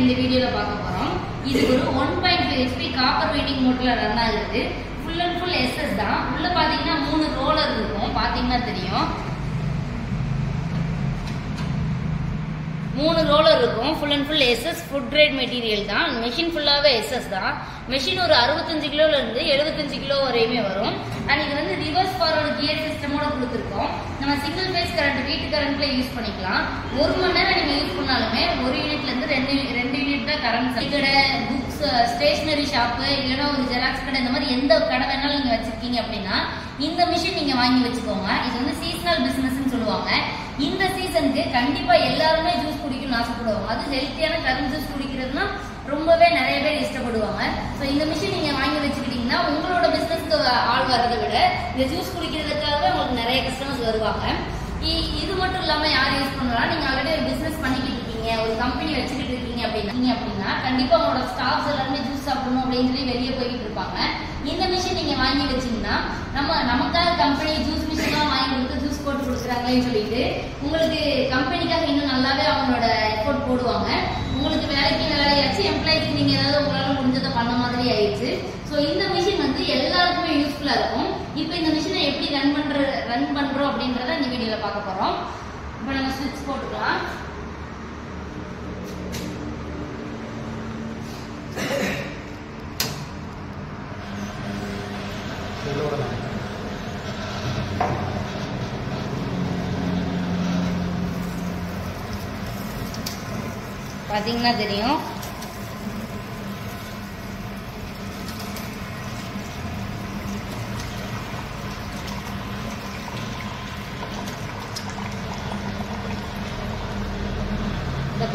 இந்த வீடியோல பார்க்க போறோம். இது ஒரு one point five HP copper winding மோட்ல ரன் ஆகுது. ஃபுல் அண்ட் ஃபுல் எஸ்எஸ் தான். உள்ள பாத்தீங்கன்னா மூணு ரோலர் இருக்கும். பாத்தீங்கன்னா தெரியும். மூணு ரோலர் இருக்கும். Full and full SS food grade material தான். மெஷின் ஃபுல்லாகவே எஸ்எஸ் தான். மெஷின் ஒரு அறுபத்தஞ்சு கிலோல இருந்து எழுபத்தஞ்சு கிலோ வரையுமே வரும். அண்ட் இது வந்து ரிவர்ஸ் ஃபார்வர்டு கியர் சிஸ்டமோட கொடுத்துருக்கோம். நம்ம சிங்கிள் ஃபேஸ் கரண்ட் வீட்டு கரண்ட்ல யூஸ் பண்ணிக்கலாம். ஒரு மணி நேரம் நீங்க யூஸ் பண்ணாலுமே ஒரு யூனிட்ல இருந்து ரெண்டு ரெண்டு யூனிட் தான் கரண்ட் கடை புக்ஸ் ஸ்டேஷனரி ஷாப்பு இல்லைன்னா ஒரு ஜெராக்ஸ் கடை இந்த மாதிரி எந்த கடை வேணாலும் நீங்க வச்சிருக்கீங்க அப்படின்னா இந்த மிஷின் நீங்க வாங்கி வச்சுக்கோங்க. இது வந்து சீசனல் பிசினஸ் சொல்லுவாங்க. இந்த சீசனுக்கு கண்டிப்பா எல்லாருமே ஜூஸ் குடிக்கணும்னு ஆசைப்படுவாங்க. அது ஹெல்த்தியான கரும்பு ஜூஸ் குடிக்கிறதுனா ரொம்பவே நிறைய பேர் இஷ்டப்படுவாங்க. ஸோ இந்த மிஷின் நீங்க வாங்கி வச்சுக்கிட்டீங்கன்னா உங்களோட பிசினஸ்க்கு ஆள் வர்றதை விட இந்த ஜூஸ் குடிக்கிறதுக்காகவே உங்களுக்கு நிறைய கஸ்டமர்ஸ் வருவாங்க. இ- இது மட்டும் இல்லாம யார் யூஸ் பண்ணலாம் நீங்க ஆல்ரெடி ஒரு பிசினஸ் பண்ணிக்கிட்டு இருக்கீங்க ஒரு கம்பெனி வச்சுக்கிட்டு இருக்கீங்க அப்படின்னா அப்படின்னா கண்டிப்பா உங்களோட ஸ்டாஃப்ஸ் எல்லாருமே ஜூஸ் சாப்பிடணும் அப்படின்னு சொல்லி வெளியே போய்கிட்டு இருப்பாங்க. இந்த மிஷின் நீங்க வாங்கி வச்சீங்கன்னா நம்ம நமக்காக கம்பெனி ஜூஸ் மிஷின் வாங்கி கொடுத்து ஜூஸ் போட்டு கொடுக்குறாங்களேன்னு சொல்லிட்டு உங்களுக்கு கம்பெனிக்காக வேலைக்கு எம்ப்ளாய்க்கு நீங்க ஏதாவது உங்களால முடிஞ்சதை பண்ண மாதிரி ஆயிடுச்சு. ஸோ இந்த மிஷின் வந்து எல்லாருக்குமே யூஸ்ஃபுல்லா இருக்கும். இப்போ இந்த மிஷினை எப்படி ரன் பண்ற ரன் பண்றோம் அப்படின்றத இந்த வீடியோல பார்க்க போறோம். இப்போ நம்ம சுவிட்ச் போட்டுக்கலாம். பாத்தீங்கன்னா தெரியும்?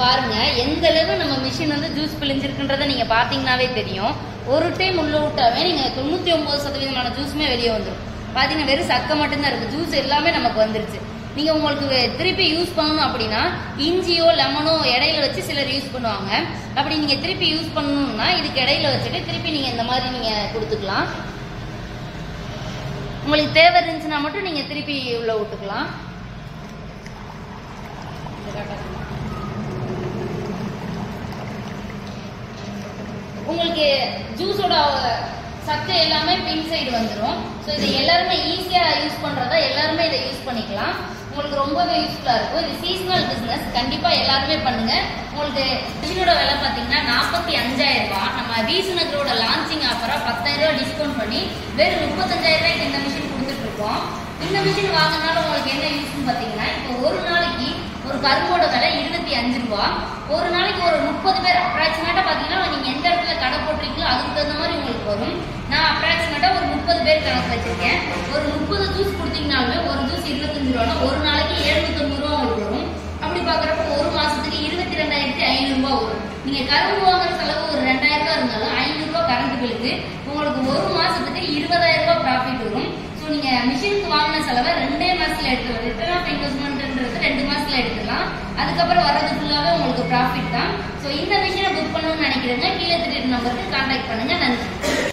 பாருங்க எந்த அளவு நம்ம மிஷின் வந்து ஜூஸ் பிழிஞ்சிருக்குன்றத நீங்க பாத்தீங்கன்னாவே தெரியும். ஒரு டைம் உள்ள விட்டாவே நீங்க தொண்ணூத்தி ஒன்பது சதவீதமான ஜூஸுமே வெளியே வந்துடும் பாத்தீங்கன்னா வெறும் சக்கை மட்டும்தான் இருக்கு. ஜூஸ் எல்லாமே நமக்கு வந்துருச்சு. நீங்க உங்களுக்கு வே- திருப்பி யூஸ் பண்ணணும் அப்படின்னா இஞ்சியோ லெமனோ இடையில வச்சு சிலர் யூஸ் பண்ணுவாங்க. அப்படி நீங்க திருப்பி யூஸ் பண்ணணும்னா இதுக்கு இடையில வச்சுட்டு திருப்பி நீங்க இந்த மாதிரி நீங்க கொடுத்துக்கலாம். உங்களுக்கு தேவை இருந்துச்சுன்னா மட்டும் நீங்க திருப்பி உள்ள விட்டுக்கலாம் இதை காட்டுறேன். உங்களுக்கு ஜூஸோட சத்து எல்லாமே பின் சைடு வந்துடும் ஸோ இதை எல்லாருமே ஈஸியாக யூஸ் பண்ணுறதா எல்லாருமே இதை யூஸ் பண்ணிக்கலாம். உங்களுக்கு ரொம்பவே யூஸ்ஃபுல்லாக இருக்கும். இது சீசனல் பிஸ்னஸ் கண்டிப்பாக எல்லாருமே பண்ணுங்க. உங்களுக்கு மிஷினோட விலை பார்த்தீங்கன்னா நாற்பத்தி அஞ்சாயிரம் ரூபா. நம்ம ரீசனகரோட லான்ச்சிங் ஆஃபராக பத்தாயிரம் ரூபா டிஸ்கவுண்ட் பண்ணி வெறும் முப்பத்தஞ்சாயிரம் ரூபாய்க்கு இந்த மிஷின் கொடுத்துட்டு இருக்கோம். இந்த மிஷின் வாங்கினாலும் உங்களுக்கு என்ன யூஸ்னு பார்த்தீங்கன்னா இப்போ ஒரு நாளைக்கு ஒரு கரும்போட விலை இருபத்தி அஞ்சு ரூபா. ஒரு நாளைக்கு ஒரு முப்பது பேர் அப்ராக்சிமேட்டா பாத்தீங்கன்னா நீங்க எந்த இடத்துல கடை போட்டிருக்கீங்களோ அதுக்கு தகுந்த மாதிரி உங்களுக்கு வரும் நான் அப்ராக்சிமேட்டா ஒரு முப்பது பேர் கணக்கு வச்சிருக்கேன். ஒரு முப்பது ஜூஸ் கொடுத்தீங்கனாலுமே ஒரு ஜூஸ் இருபத்தஞ்சு ரூபா ஒரு நாளைக்கு எழுநூத்தம்பது ரூபா உங்களுக்கு வரும். அப்படி பாக்குறப்ப ஒரு மாசத்துக்கு இருபத்தி ரெண்டாயிரத்தி ஐநூறு ரூபா வரும். நீங்க கரும்பு வாங்குற செலவு ஒரு ரெண்டாயிரம் ரூபா இருந்தாலும் ஐநூறு ரூபா கரண்ட் பில்லுக்கு உங்களுக்கு ஒரு மாசத்துக்கு இருபதாயிரம் ரூபா ப்ராஃபிட் வரும். ஸோ நீங்க மிஷினுக்கு வாங்கின செலவை ரெண்டே மாசத்துல எடுத்துக்கலாம். ரிட்டர்ன் ஆஃப் இன்வெஸ்ட்மெண்ட்ன்றது ரெண்டு மாசத்துல எடுத்துக்கலாம். அதுக்கப்புறம் வர்றது ஃபுல்லாவே உங்களுக்கு ப்ராஃபிட் தான். ஸோ இந்த மிஷினை புக் பண்ணணும்னு நினைக்கிறவங்க கீழே திட்டு நம்பருக்கு கான்டாக்ட் பண்ணுங்க. நன்றி.